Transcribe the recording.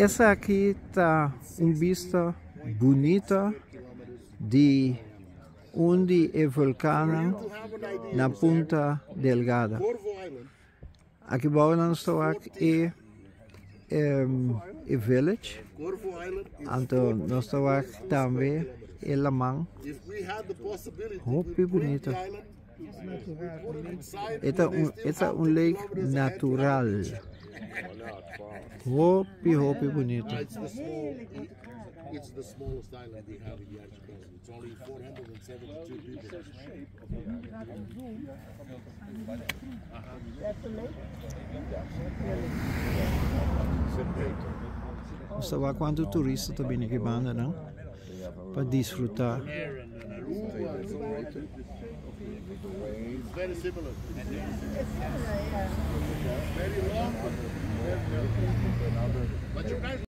Essa aqui tá uma vista bonita de onde é vulcão na Punta Delgada. Aqui estamos aqui é é village. Então nós estamos também é Lamang. Oh, que bonita. Esta um, esta é um lake natural. Hopi, hopi bonito. It's the small. It's the smallest island we have in the archipelago. It's only 472 people. Você vai quando turista também aqui banda, não? Para desfrutar. It's very similar. Very long. But you guys